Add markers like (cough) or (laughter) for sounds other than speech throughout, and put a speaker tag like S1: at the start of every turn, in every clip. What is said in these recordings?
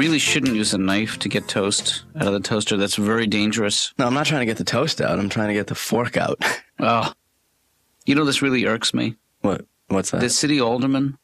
S1: really shouldn't use a knife to get toast out of the toaster. That's very dangerous.
S2: No, I'm not trying to get the toast out. I'm trying to get the fork out. (laughs)
S1: Oh, you know this really irks me.
S2: what? What's that?
S1: The city alderman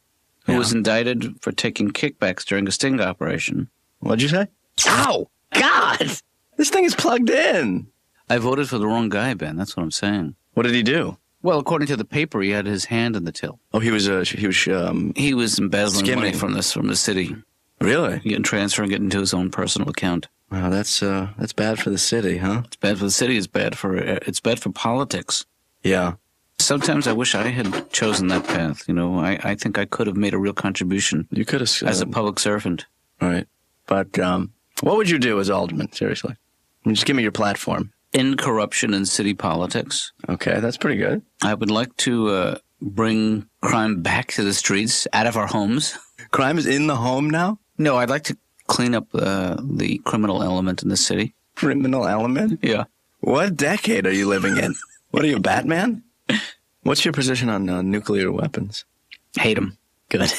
S1: who
S2: Yeah.
S1: was indicted for taking kickbacks during a sting operation.
S2: What'd you say? Ow! God! This thing is plugged in.
S1: I voted for the wrong guy, Ben. That's what I'm saying.
S2: What did he do?
S1: Well, according to the paper, he had his hand in the till.
S2: Oh, he was. Uh, he was. Um,
S1: He was embezzling money from this from the city,
S2: really?
S1: Getting transferred and transferring it into his own personal account.
S2: Wow, that's uh, that's bad for the city, huh?
S1: It's bad for the city. It's bad for it's bad for politics.
S2: Yeah.
S1: Sometimes I wish I had chosen that path. You know, I, I think I could have made a real contribution
S2: You could have.
S1: as a public servant.
S2: right. But um, what would you do as alderman? Seriously, I mean, just give me your platform.
S1: In corruption in city politics,
S2: Okay, that's pretty good.
S1: I would like to uh, bring crime back to the streets, out of our homes.
S2: Crime is in the home now.
S1: No, I'd like to clean up uh, the criminal element in the city.
S2: Criminal element.
S1: Yeah.
S2: What decade are you living in? what are you, Batman? What's your position on uh, nuclear weapons?
S1: Hate them.
S2: Good.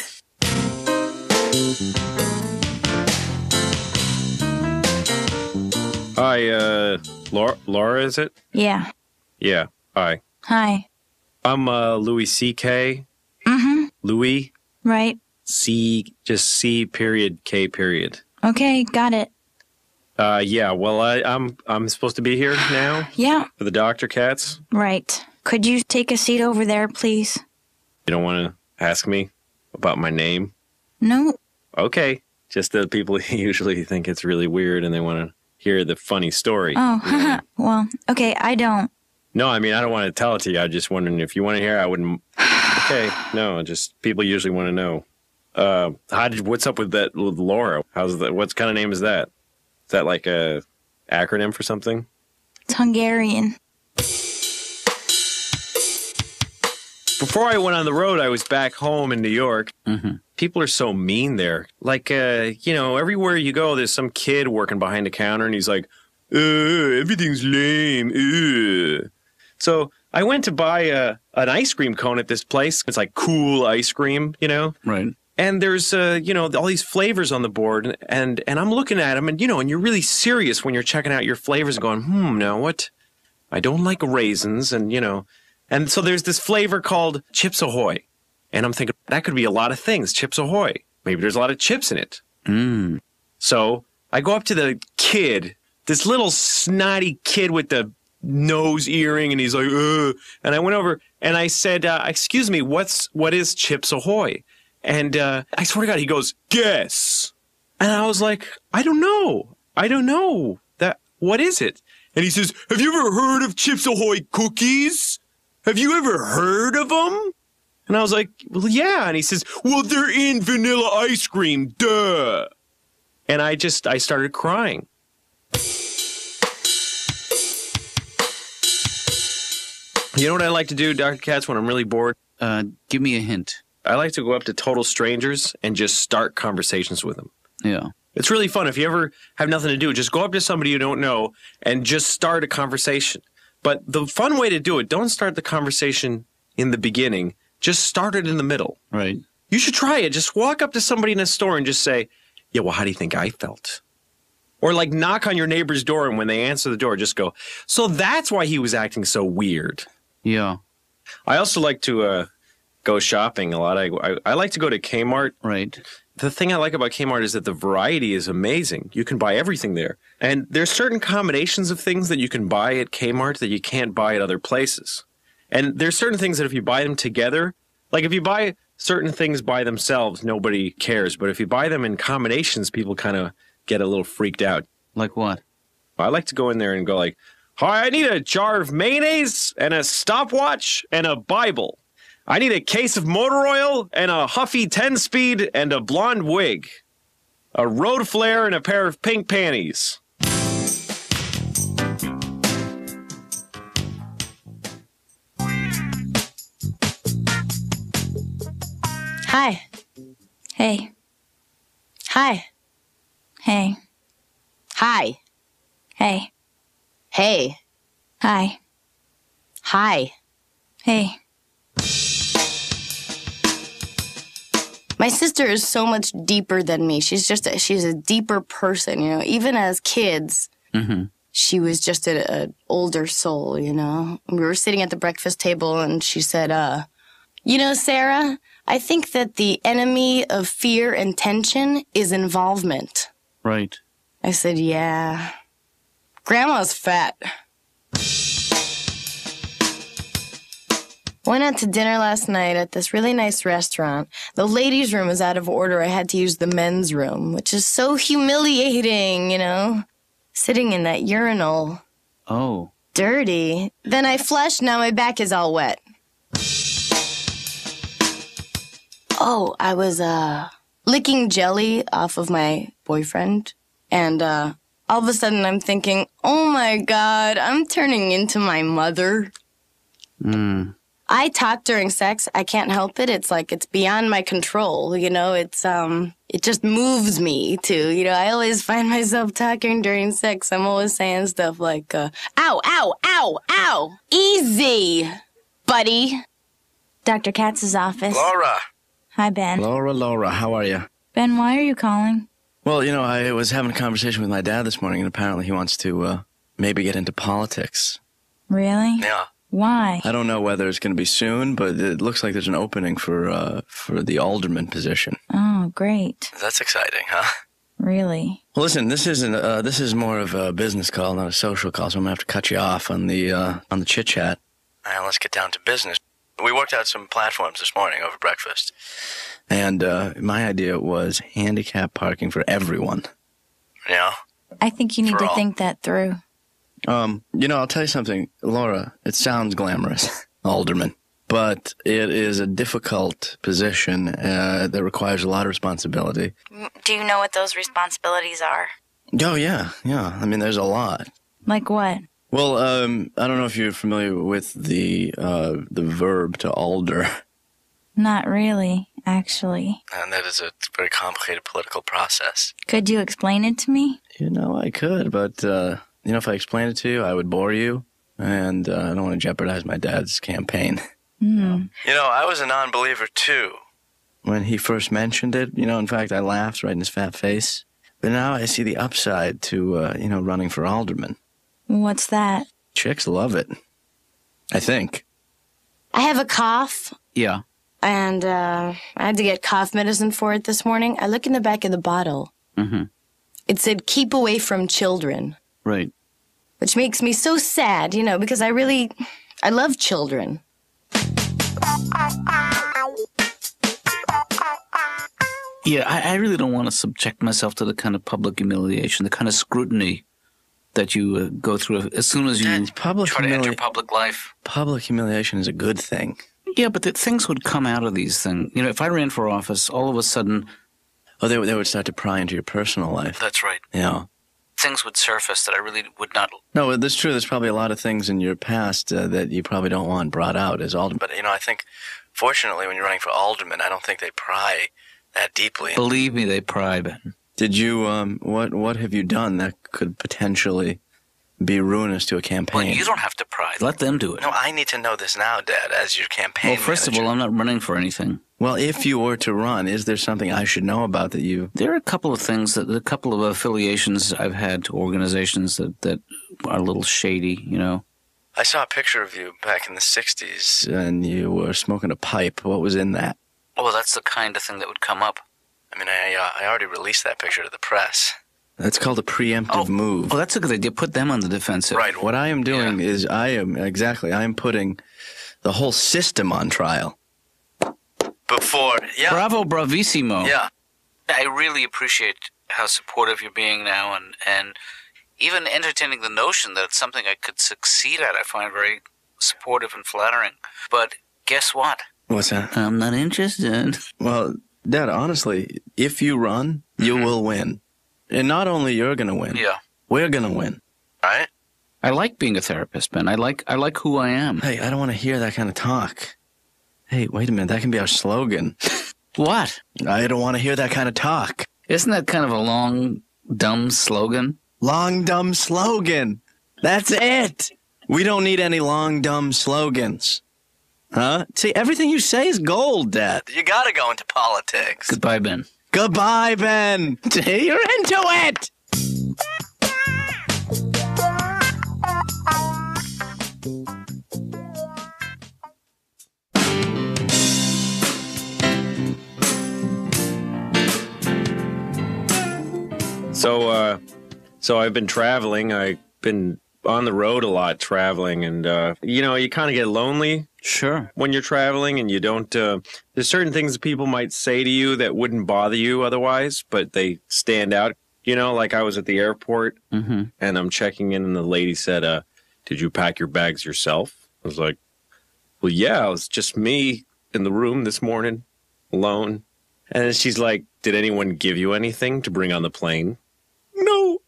S3: Hi, uh, Laura, Laura, is it?
S4: Yeah.
S3: Yeah. Hi.
S4: Hi.
S3: I'm uh, Louis C.K.
S4: Mm-hmm.
S3: Louis
S4: Right.
S3: C. Just C. Period K. Period.
S4: Okay, got it.
S3: Uh, yeah. Well, I, I'm I'm supposed to be here now (sighs)
S4: Yeah.
S3: for the doctor Katz.
S4: Right. Could you take a seat over there, please?
S3: You don't want to ask me about my name?
S4: No.
S3: Okay. Just that people (laughs) usually think it's really weird and they want to hear the funny story.
S4: Oh, (laughs) well, okay, I don't.
S3: No, I mean I don't want to tell it to you. I'm just wondering if you want to hear. I wouldn't. (sighs) Okay, no, just people usually want to know. Uh, how did? What's up with that with Laura? How's that? What kind of name is that? Is that like a acronym for something?
S4: It's Hungarian.
S3: Before I went on the road, I was back home in New York.
S1: Mhm.
S3: People are so mean there. Like, uh, you know, everywhere you go, there's some kid working behind the counter, and he's like, uh, "Everything's lame." Uh. So I went to buy a, an ice cream cone at this place. It's like cool ice cream, you know.
S1: Right.
S3: And there's uh, you know all these flavors on the board and and i'm looking at them and you know and you're really serious when you're checking out your flavors and going hmm no what? I don't like raisins and you know and so there's this flavor called chips ahoy. And i'm thinking that could be a lot of things chips ahoy. Maybe there's a lot of chips in it.
S1: Mm.
S3: so i go up to the kid this little snotty kid with the nose earring and he's like Ugh. and i went over and i said uh, excuse me what's what is chips ahoy and uh, i swear to god he goes guess. And i was like i don't know. I don't know that what is it? And he says have you ever heard of chips ahoy cookies? Have you ever heard of them and i was like well yeah. And he says well they're in vanilla ice cream duh. And i just i started crying. You know what I like to do, Dr. Katz, when I'm really bored?
S1: Uh, give me a hint.
S3: I like to go up to total strangers and just start conversations with them.
S1: Yeah.
S3: It's really fun. If you ever have nothing to do, just go up to somebody you don't know and just start a conversation. But the fun way to do it, don't start the conversation in the beginning. Just start it in the middle.
S1: Right.
S3: You should try it. Just walk up to somebody in a store and just say, Yeah, well, how do you think I felt? Or like knock on your neighbor's door and when they answer the door, just go, So that's why he was acting so weird.
S1: Yeah.
S3: I also like to uh, go shopping a lot. I, I, I like to go to Kmart.
S1: Right.
S3: The thing I like about Kmart is that the variety is amazing. You can buy everything there. And there's certain combinations of things that you can buy at Kmart that you can't buy at other places. And there's certain things that if you buy them together, like if you buy certain things by themselves, nobody cares. But if you buy them in combinations, people kind of get a little freaked out.
S1: Like what?
S3: I like to go in there and go like, "Hi, I need a jar of mayonnaise and a stopwatch and a Bible. I need a case of motor oil and a Huffy 10-speed and a blonde wig. A road flare and a pair of pink panties."
S4: Hi. Hey. Hi. Hey.
S5: Hi.
S4: Hey.
S5: Hey.
S4: Hi.
S5: Hi.
S4: Hey.
S5: My sister is so much deeper than me. She's just a, she's a deeper person, you know. Even as kids,
S1: Mm-hmm.
S5: she was just an older soul, you know. We were sitting at the breakfast table and she said, uh, you know, Sarah, I think that the enemy of fear and tension is involvement.
S1: Right.
S5: I said, yeah. Grandma's fat. Went out to dinner last night at this really nice restaurant. The ladies' room was out of order. I had to use the men's room, which is so humiliating, you know? Sitting in that urinal.
S1: Oh.
S5: Dirty. Then I flushed, now my back is all wet. Oh, I was, uh, licking jelly off of my boyfriend. And, uh, all of a sudden I'm thinking, oh my god, I'm turning into my mother.
S1: Mm.
S5: I talk during sex. I can't help it. It's like it's beyond my control. You know, it's um, it just moves me to. You know, I always find myself talking during sex. I'm always saying stuff like, uh, "Ow, ow, ow, ow, easy, buddy."
S4: Dr. Katz's office.
S2: Laura.
S4: Hi, Ben.
S2: Laura, Laura, how are you?
S4: Ben, why are you calling?
S2: Well, you know, I was having a conversation with my dad this morning, and apparently he wants to uh, maybe get into politics.
S4: Really?
S2: Yeah.
S4: Why?
S2: I don't know whether it's going to be soon, but it looks like there's an opening for uh, for the alderman position.
S4: Oh, great.
S2: That's exciting, huh?
S4: Really?
S2: Well, listen, this isn't. Uh, this is more of a business call, not a social call. So I'm gonna have to cut you off on the uh, on the chit chat. All right, let's get down to business. We worked out some platforms this morning over breakfast, and uh, my idea was handicap parking for everyone. Yeah.
S4: I think you need
S2: For
S4: to
S2: all.
S4: think that through.
S2: Um, you know, I'll tell you something, Laura. It sounds glamorous, (laughs) alderman, but it is a difficult position uh, that requires a lot of responsibility.
S4: Do you know what those responsibilities are?
S2: Oh yeah, yeah. I mean, there's a lot.
S4: Like what?
S2: Well, um, I don't know if you're familiar with the uh, the verb to alder, (laughs)
S4: Not really, actually.
S2: and that is a very complicated political process.
S4: Could you explain it to me?
S2: You know, I could, but uh, you know, if I explained it to you, I would bore you, and uh, I don't want to jeopardize my dad's campaign. (laughs)
S4: Hmm.
S2: You know, I was a non-believer too when he first mentioned it. You know, in fact, I laughed right in his fat face. But now I see the upside to uh, you know running for alderman.
S4: What's that?
S2: Chicks love it. I think.
S5: I have a cough,
S1: Yeah.
S5: and uh, I had to get cough medicine for it this morning. I look in the back of the bottle.
S1: Mm-hmm.
S5: It said, "Keep away from children."
S1: Right.
S5: Which makes me so sad, you know, because I really, I love children.
S1: Yeah, I, I really don't want to subject myself to the kind of public humiliation, the kind of scrutiny that you uh, go through as soon as you
S2: Dad, public
S1: try to enter public life.
S2: Public humiliation is a good thing.
S1: Yeah, but that things would come out of these things. You know, if I ran for office, all of a sudden,
S2: Oh, they, would- they would start to pry into your personal life.
S1: that's right,
S2: You know.
S1: Things would surface that I really would not.
S2: No, that's true. There's probably a lot of things in your past uh, that you probably don't want brought out as alderman. But, you know, I think, fortunately, when you're running for alderman, I don't think they pry that deeply.
S1: Believe me, they pry, Ben.
S2: Did you, um, what, what have you done that could potentially be ruinous to a campaign.
S1: Well,
S2: campaign?
S1: you don't have to pry. Let them do it.
S2: no, I need to know this now, Dad, as your campaign
S1: well, first of all, I'm not running for anything.
S2: Well, if you were to run, is there something I should know about that you?
S1: There are a couple of things that a couple of affiliations I've had to organizations that that are a little shady. You know,
S2: I saw a picture of you back in the '60s, and you were smoking a pipe. What was in that?
S1: well, that's the kind of thing that would come up.
S2: I mean, I uh, I already released that picture to the press. That's called a preemptive
S1: Oh.
S2: move.
S1: Oh, that's a good idea. Put them on the defensive.
S2: Right. What I am doing is I am exactly I am putting the whole system on trial. Before, yeah,
S1: Bravo, bravissimo.
S2: yeah.
S1: I really appreciate how supportive you're being now, and and even entertaining the notion that it's something I could succeed at. I find very supportive and flattering. But guess what?
S2: What's that?
S1: I'm not interested.
S2: Well, Dad, honestly, if you run, you mm-hmm. will win, and not only you're gonna win,
S1: Yeah.
S2: we're gonna win. Right?
S1: I like being a therapist, Ben. I like I like who I am.
S2: Hey, I don't want to hear that kind of talk. Hey, wait a minute. That can be our slogan. (laughs)
S1: What?
S2: I don't want to hear that kind of talk.
S1: Isn't that kind of a long, dumb slogan?
S2: Long, dumb slogan. That's it. We don't need any long, dumb slogans. Huh? See, everything you say is gold, Dad. You gotta go into politics.
S1: Goodbye, Ben.
S2: Goodbye, Ben. (laughs) You're into it.
S3: So, uh, so I've been traveling. I've been on the road a lot traveling, and uh, you know, you kind of get lonely
S1: Sure.
S3: when you're traveling, and you don't. Uh, there's certain things that people might say to you that wouldn't bother you otherwise, but they stand out. You know, like I was at the airport
S1: Mm-hmm.
S3: and I'm checking in, and the lady said, uh, "Did you pack your bags yourself?" I was like, "Well, yeah, it was just me in the room this morning, alone." And then she's like, "Did anyone give you anything to bring on the plane?" No.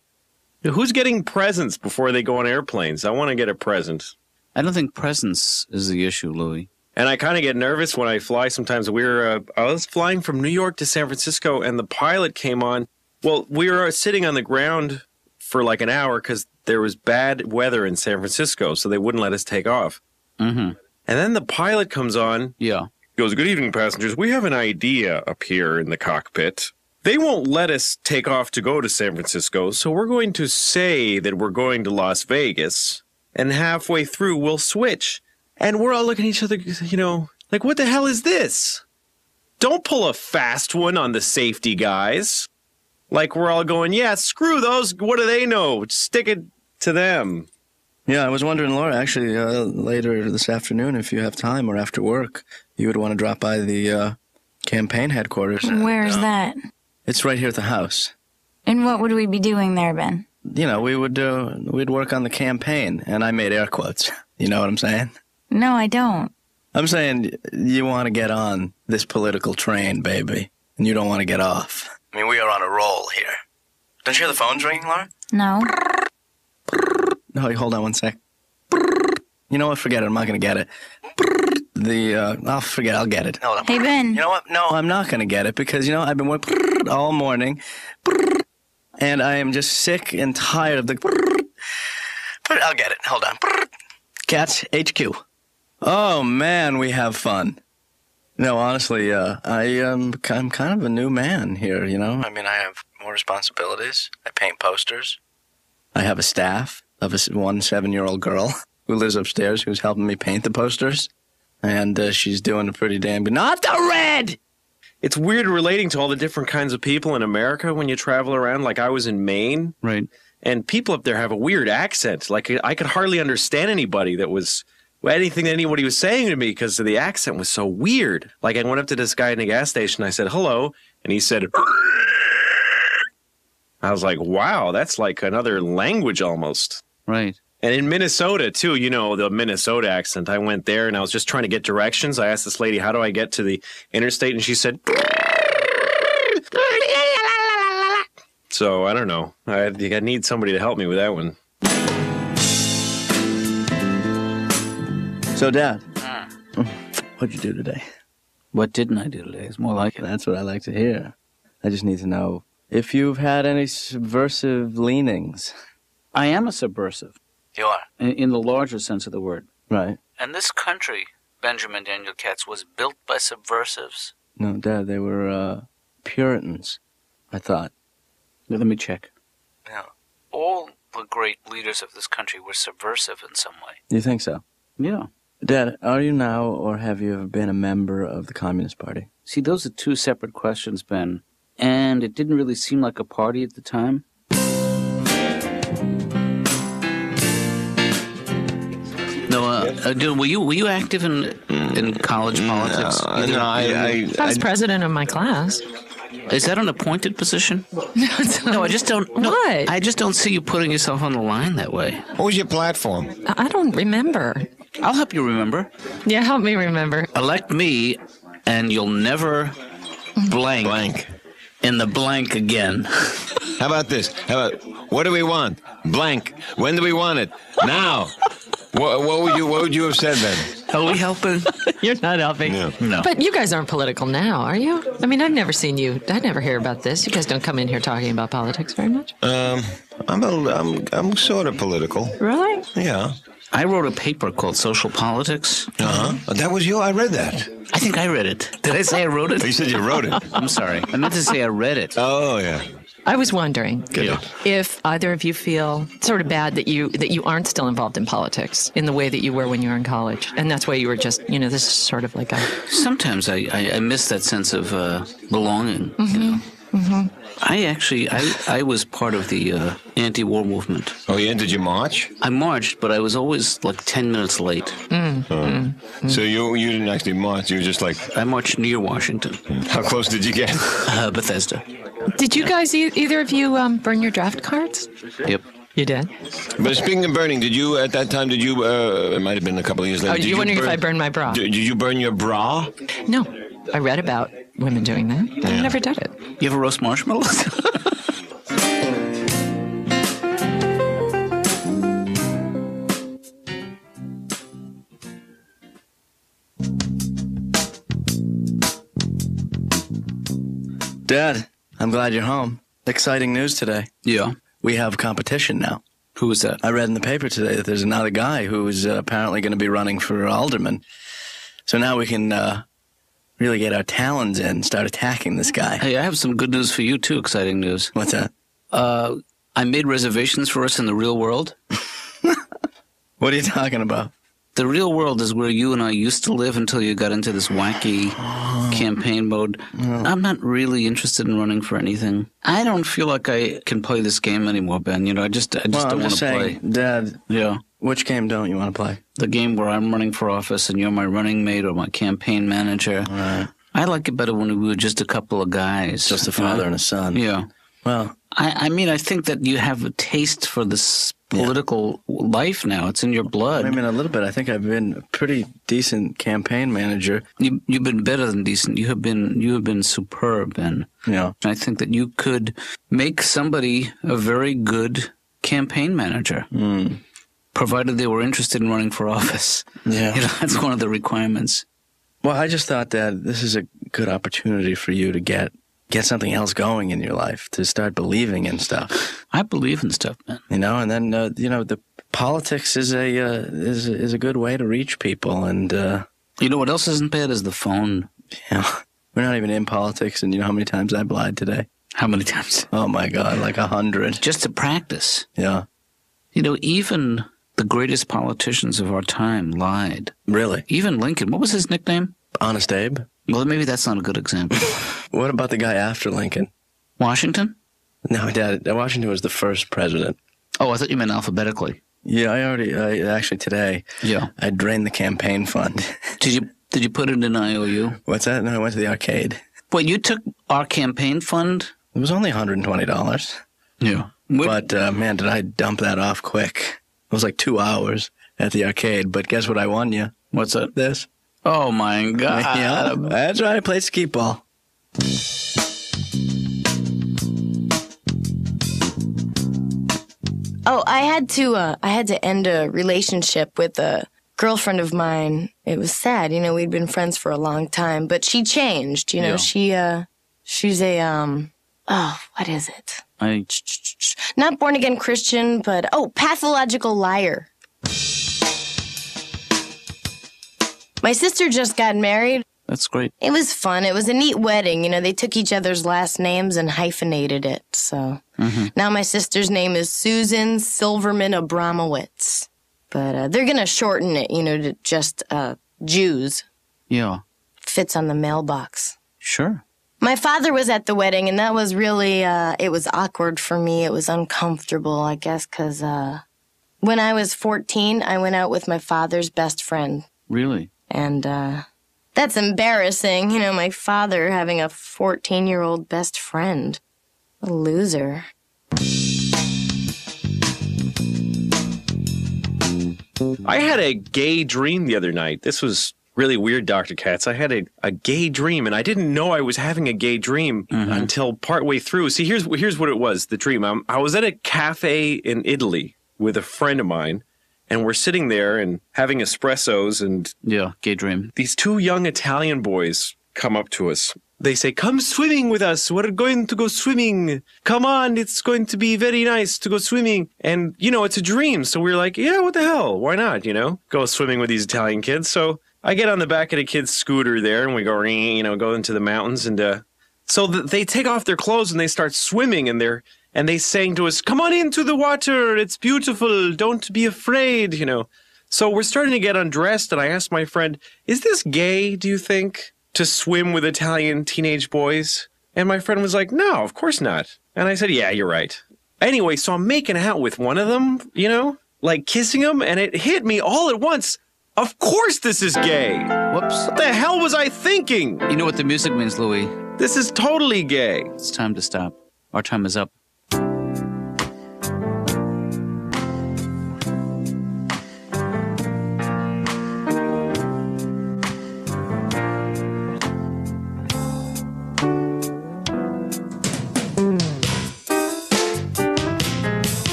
S3: Who's getting presents before they go on airplanes? I want to get a present.
S1: I don't think presents is the issue, Louis.
S3: And I kind of get nervous when I fly sometimes. We were, uh, I was flying from New York to San Francisco, and the pilot came on. Well, we were sitting on the ground for like an hour because there was bad weather in San Francisco, so they wouldn't let us take off.
S1: Mm-hmm.
S3: And then the pilot comes on,
S1: Yeah.
S3: goes, Good evening, passengers. We have an idea up here in the cockpit. They won't let us take off to go to San Francisco, so we're going to say that we're going to Las Vegas, and halfway through we'll switch. And we're all looking at each other, you know, like, what the hell is this? Don't pull a fast one on the safety guys. Like, we're all going, yeah, screw those. What do they know? Stick it to them.
S2: Yeah, I was wondering, Laura, actually, uh, later this afternoon, if you have time or after work, you would want to drop by the uh, campaign headquarters.
S4: Where's
S2: Uh,
S4: that?
S2: It's right here at the house.
S4: And what would we be doing there, Ben?
S2: You know, we would do, we'd work on the campaign, and I made air quotes. (laughs) You know what I'm saying?
S4: No, I don't.
S2: I'm saying you want to get on this political train, baby, and you don't want to get off. I mean, we are on a roll here. Don't you hear the phones ringing, Laura?
S4: No.
S2: No, hold on one sec. You know what? Forget it. I'm not going to get it. The uh, I'll forget. I'll get it. Hold on.
S4: Hey, Ben.
S2: You know what? No, I'm not going to get it because you know I've been working all morning, and I am just sick and tired of the. But I'll get it. Hold on. Katz HQ. Oh man, we have fun. No, honestly, uh, I um, I'm kind of a new man here. You know, I mean, I have more responsibilities. I paint posters. I have a staff of a one seven-year-old girl (laughs) who lives upstairs who's helping me paint the posters, and uh, she's doing a pretty damn good. Not the red.
S3: It's weird relating to all the different kinds of people in America when you travel around. Like I was in Maine,
S1: Right.
S3: and people up there have a weird accent. Like I could hardly understand anybody that was anything that anybody was saying to me because the accent was so weird. Like I went up to this guy in the gas station. I said hello, and he said. I was like, wow, that's like another language almost.
S1: Right.
S3: And in Minnesota too, you know, the Minnesota accent. I went there and I was just trying to get directions. I asked this lady, how do I get to the interstate? And she said, so I don't know. I, I need somebody to help me with that one.
S2: So, Dad, ah. what'd you do today?
S1: What didn't I do today? It's more like it.
S2: That's what I like to hear. I just need to know if you've had any subversive leanings.
S1: I am a subversive
S2: You are.
S1: in, in the larger sense of the word.
S2: Right.
S1: And this country, Benjamin Daniel Katz, was built by subversives.
S2: No, Dad, they were uh, Puritans, I thought.
S1: Let me check. Yeah. All the great leaders of this country were subversive in some way.
S2: You think so?
S1: Yeah.
S2: Dad, are you now or have you ever been a member of the Communist Party?
S1: See, those are two separate questions, Ben. And it didn't really seem like a party at the time. Uh, dude, were you were you active in in college politics? You didn't-
S6: No, I, I,
S7: I was president of my class.
S1: is that an appointed position? (laughs)
S7: No.
S1: No, I just don't. No,
S7: What?
S1: I just don't see you putting yourself on the line that way.
S6: what was your platform?
S7: I don't remember.
S1: I'll help you remember.
S7: Yeah, help me remember.
S1: Elect me, and you'll never blank,
S6: Blank.
S1: in the blank again. (laughs)
S6: How about this? How about what do we want? Blank. When do we want it? Now. What, what would you What would you have said then?
S1: Are we helping? (laughs)
S7: You're not helping.
S6: No.
S1: No.
S7: But you guys aren't political now, are you? I mean, I've never seen you. I never hear about this. You guys don't come in here talking about politics very much.
S6: Um, I'm a, I'm I'm sort of political.
S7: Really?
S6: Yeah.
S1: I wrote a paper called Social Politics.
S6: Uh huh. That was you. I read that.
S1: I think I read it. Did I say I wrote it?
S6: You said you wrote it. (laughs)
S1: I'm sorry. I meant to say I read it.
S6: Oh yeah.
S7: I was wondering
S1: Yeah.
S7: if either of you feel sort of bad that you that you aren't still involved in politics in the way that you were when you were in college, and that's why you were just you know this is sort of like a
S1: Sometimes I, I, I miss that sense of uh, belonging. You know. I actually I, I was part of the uh, anti-war movement.
S6: Oh yeah. Did you march?
S1: I marched, but I was always like ten minutes late.
S6: So you you didn't actually march. You were just like,
S1: I marched near Washington, (laughs)
S6: how close did you get? (laughs)
S1: uh, Bethesda.
S7: Did you guys e- either of you um, burn your draft cards?
S1: Yep.
S7: You did.
S6: But speaking of burning, did you at that time? Did you? Uh, it might have been a couple of years later.
S7: Oh,
S6: did
S7: you're wondering if I burned my bra?
S6: Did, did you burn your bra?
S7: No, I read about women doing that. I've never did it.
S1: You ever roast marshmallows? (laughs)
S2: Dad, I'm glad you're home. Exciting news today.
S1: yeah.
S2: We have competition now.
S1: Who is that?
S2: I read in the paper today that there's another guy who is uh, apparently going to be running for alderman. So now we can uh, really get our talons in, and start attacking this guy.
S1: Hey, I have some good news for you too. Exciting news.
S2: What's that?
S1: Uh, I made reservations for us in the real world. (laughs)
S2: What are you talking about?
S1: The real world is where you and I used to live until you got into this wacky (gasps) campaign mode. I'm not really interested in running for anything. I don't feel like I can play this game anymore, Ben. You know, I just I just
S2: Well, I'm
S1: don't want
S2: just
S1: to
S2: saying,
S1: play.
S2: Dad,
S1: Yeah.
S2: Which game don't you want to play?
S1: The game where I'm running for office and you're my running mate or my campaign manager. I like it better when we were just a couple of guys.
S2: Just a
S1: know?
S2: father and a son.
S1: Yeah.
S2: Well,
S1: I, I mean, I think that you have a taste for this political life now. It's in your blood.
S2: I mean, a little bit. I think I've been a pretty decent campaign manager.
S1: you, you've been better than decent. You have been you have been superb, and
S2: yeah.
S1: I think that you could make somebody a very good campaign manager, hmm. Provided they were interested in running for office. (laughs)
S2: Yeah.
S1: you know, that's one of the requirements.
S2: Well, I just thought that this is a good opportunity for you to get get something else going in your life, to start believing in stuff, (sighs)
S1: I believe in stuff, man.
S2: you know. And then uh, you know, the politics is a uh, is is a good way to reach people, and uh,
S1: You know what else isn't bad is the phone.
S2: know, (laughs) we're not even in politics, and you know how many times I've lied today?
S1: How many times?
S2: Oh my God, like a hundred.
S1: Just to practice.
S2: Yeah,
S1: You know, even the greatest politicians of our time lied.
S2: really.
S1: Even Lincoln. What was his nickname?
S2: Honest Abe.
S1: Well, maybe that's not a good example. (laughs)
S2: What about the guy after Lincoln?
S1: Washington?
S2: No, Dad. Washington was the first president.
S1: Oh, I thought you meant alphabetically.
S2: Yeah, I already. I, actually, today
S1: Yeah.
S2: I drained the campaign fund. (laughs)
S1: Did you did you put it in IOU?
S2: What's that? No, I went to the arcade.
S1: Well, you took our campaign fund.
S2: It was only one hundred and twenty dollars.
S1: Yeah. But
S2: But uh, man, did I dump that off quick? It was like two hours at the arcade. But guess what? I won you
S1: what's that?
S2: this.
S1: Oh my (laughs) God!
S2: yeah, that's right. I played skeet ball.
S5: Oh, I had to uh I had to end a relationship with a girlfriend of mine. It was sad, you know, we'd been friends for a long time, but she changed, you know.
S1: Yeah.
S5: She uh she's a um oh, what is it?
S1: I,
S5: Not born again Christian, but oh, pathological liar. My sister just got married.
S1: that's great.
S5: It was fun. It was a neat wedding. You know, they took each other's last names and hyphenated it. So now my sister's name is Susan Silverman Abramowitz. But uh, they're going to shorten it, you know, to just uh, Jews.
S1: Yeah.
S5: Fits on the mailbox.
S1: Sure.
S5: My father was at the wedding, and that was really, uh, it was awkward for me. It was uncomfortable, I guess, because uh, when I was 14, I went out with my father's best friend.
S1: Really.
S5: And uh, that's embarrassing. You know, my father having a 14 year old best friend. A loser.
S3: I had a gay dream the other night. This was really weird, Dr. Katz. I had a, a gay dream and I didn't know I was having a gay dream until partway through. See, here's here's what it was, the dream. Um, I was at a cafe in Italy with a friend of mine and we're sitting there and having espressos and
S1: Yeah. Gay dream.
S3: these two young Italian boys come up to us they say, Come swimming with us. We're going to go swimming. Come on, it's going to be very nice to go swimming. And, you know, it's a dream. So we're like, Yeah, what the hell? Why not, you know? Go swimming with these Italian kids. So I get on the back of the kid's scooter there and we go, you know, go into the mountains. And uh, so th- they take off their clothes and they start swimming and they're, and they saying to us, Come on into the water. It's beautiful. Don't be afraid, you know. So we're starting to get undressed, and I asked my friend, Is this gay, do you think, to swim with Italian teenage boys? And my friend was like, No, of course not. And I said, Yeah, you're right. Anyway, so I'm making out with one of them, you know, like kissing him, and it hit me all at once. Of course this is gay.
S1: Whoops.
S3: What the hell was I thinking?
S1: You know what the music means, Louis?
S3: This is totally gay.
S1: It's time to stop. Our time is up.